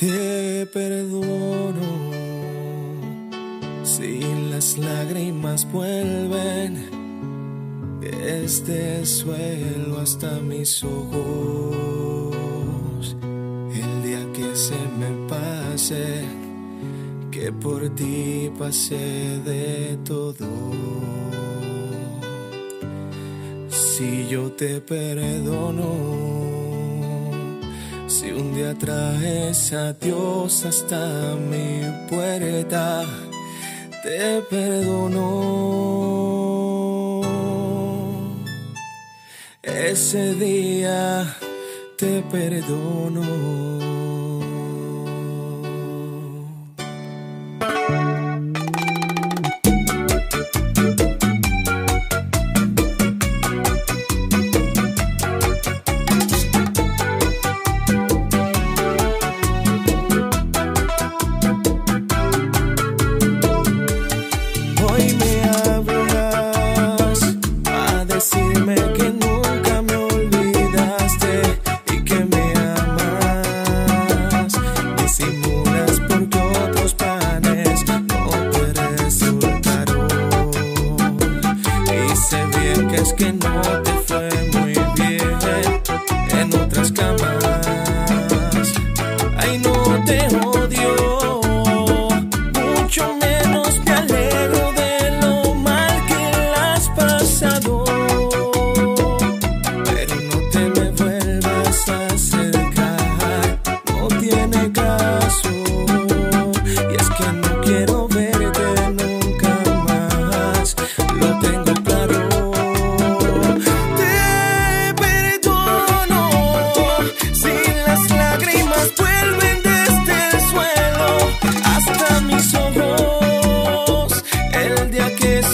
Te perdono si las lágrimas vuelven el suelo hasta mis ojos. El día que se me pase, que por ti pasé de todo. Si yo te perdono si un día traes a Dios hasta mi puerta, te perdono. Ese día te perdono. broken heart.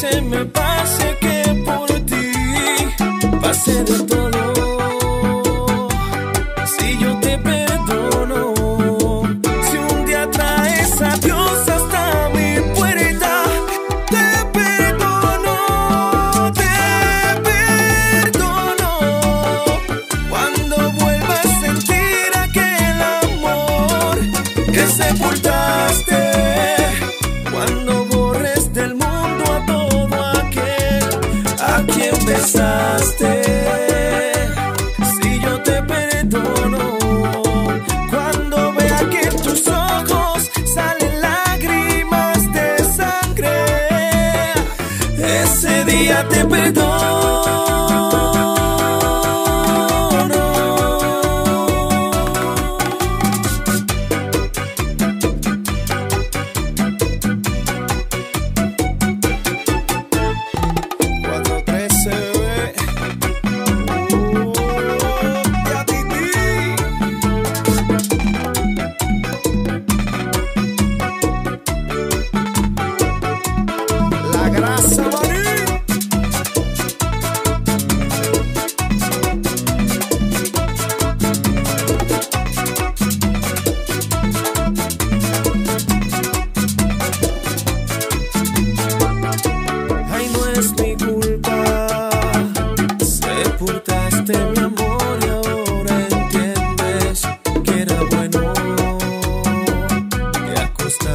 se me pase que por ti pase de todo. Si yo te perdono, si un día traes a Dios hasta mi puerta, te perdono, te perdono. Cuando vuelva a sentir aquel amor que se Si yo te perdono, cuando vea que en tus ojos salen lágrimas de sangre, ese día te perdono.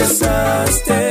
besaste